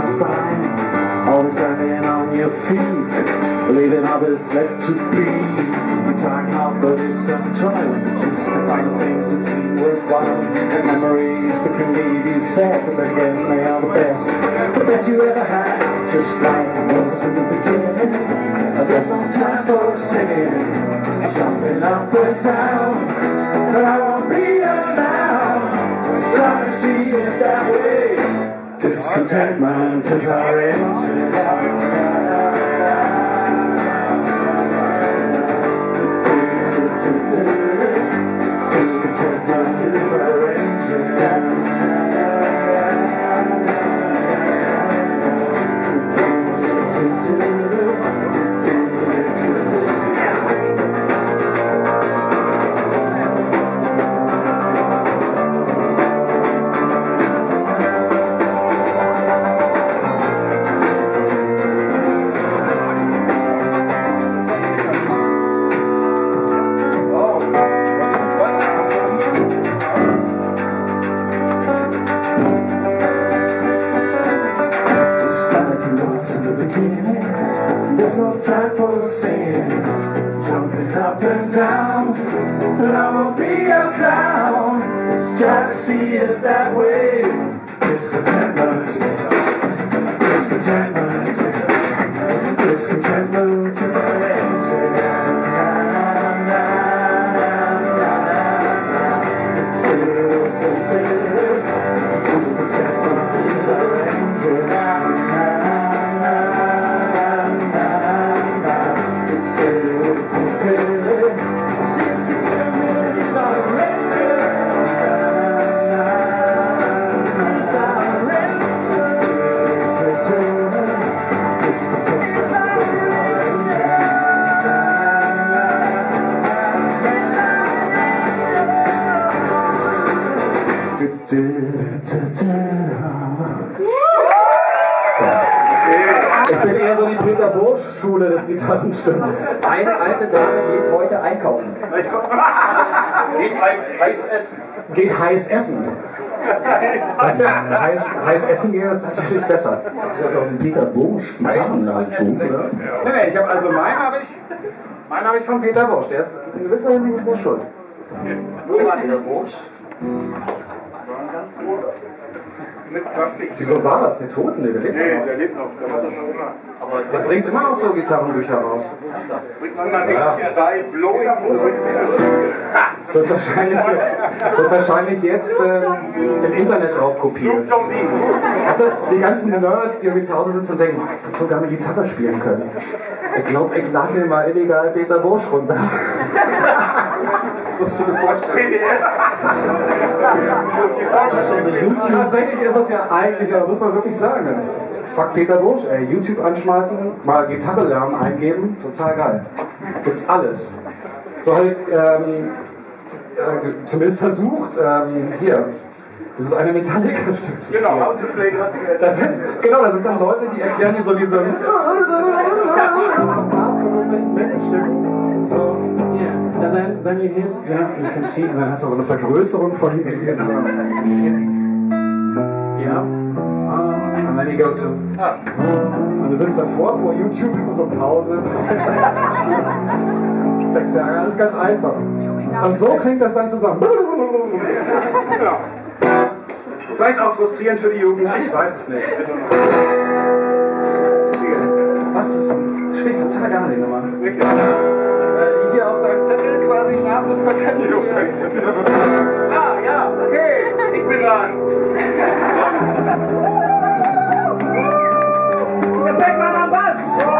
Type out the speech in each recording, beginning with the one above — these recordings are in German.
our spine. Always standing on your feet, leaving others left to breathe. We try hard, but it's a trial. Just to find the things that seem worthwhile. And memories that can leave you sad, but again, they are the best. The best you ever had, just like it was in the beginning. There's no time for singing, jumping up and down. But I won't be around. Just try to see it that way. Discontentment is our engine. Down. I won't be a clown. Let's try see it that way. Discontentment, discontentment, discontentment Ich bin eher so die Peter Bursch-Schule des Gitarrenstimmens. Eine alte Dame geht heute einkaufen. Geht heiß, heiß essen. Geht heiß essen. Was ja, heiß, heiß essen gehen ist tatsächlich besser. Das ist aus dem Peter Bursch Gitarrenbuch, oder? Nee, nee, ich habe also meinen habe ich, meinen habe ich von Peter Bursch. Der ist in gewisser Hinsicht ist der schuld. So war der Bursch. War ein ganz großer. Mit Plastik. Wieso war das? Der Toten, der lebt Nee, noch. der lebt noch. Der war das noch immer. Aber Der bringt immer noch so Gitarrenbücher raus. bringt man nicht hier drei Blowing Das wird wahrscheinlich jetzt, wird wahrscheinlich jetzt ähm, im Internet auch kopiert. Also die ganzen Nerds, die irgendwie zu Hause sitzen und denken, "Oh, ich würde sogar eine Gitarre spielen können. Ich glaube, ich lade mir mal illegal Peter Bursch runter. Musst du dir vorstellen. PDF. Tatsächlich ist das ja eigentlich, aber muss man wirklich sagen. Fuck Peter Bursch, ey. YouTube anschmeißen, mal Gitarre lernen eingeben, total geil. Gibt's alles. So halt, ähm, äh, zumindest versucht, ähm, hier. Das ist eine Metallica-Stück zu. Genau, Das sind, genau, da sind dann Leute, die erklären dir so diese Parts von irgendwelchen Metal-Stücken. So, And then, then you hit, yeah, you can see, und dann hast du so eine Vergrößerung von Ja. Uh, and then you go to. Und du sitzt davor vor YouTube und so Pause. Denkst ja, alles ganz einfach. Und so klingt das dann zusammen. Genau. Vielleicht auch frustrierend für die Jugend, ich weiß es nicht. Was ist Steht total gar nicht, Nummer. Wirklich. Deinem Zettel. Ah, ja, okay. Ich bin dran. Der Beckmann am Bass!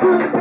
Thank you.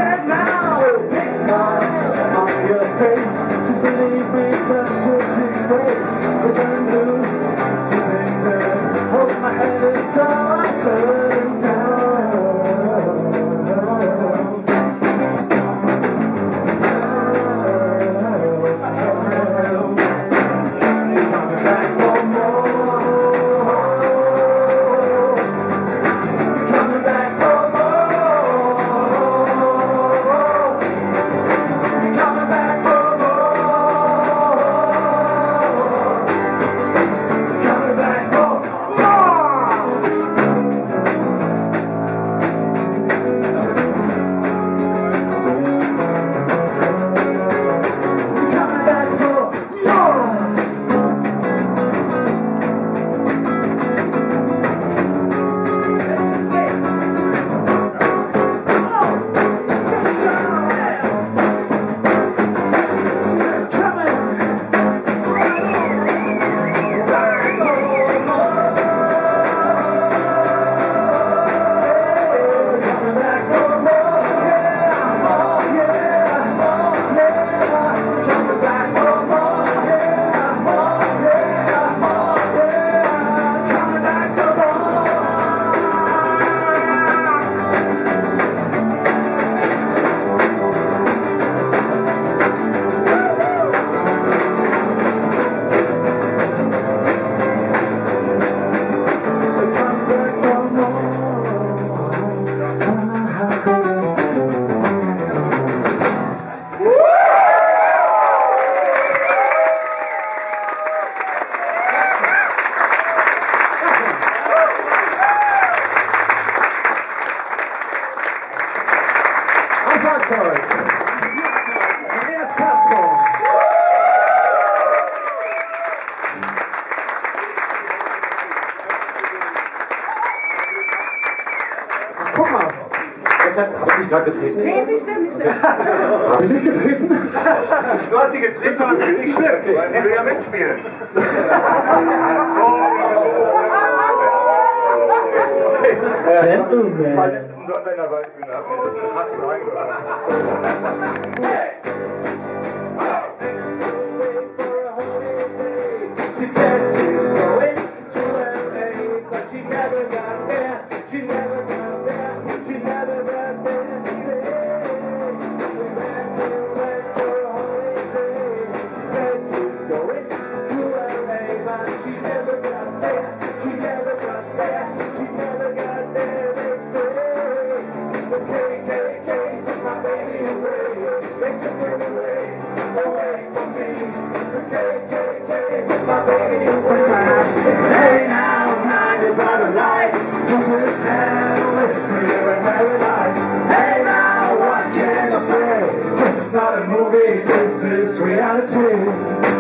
Hab ich gerade getreten? Nee, ist nicht schlimm, nicht. Hab ich nicht getreten? Du hast sie getreten, aber es ist nicht schlimm, weil sie will ja mitspielen. Oh, oh, oh. Gentleman. Ich war letzten Sonntag in der Waldbühne, Hast mir den Hass. This is not a movie, this is reality.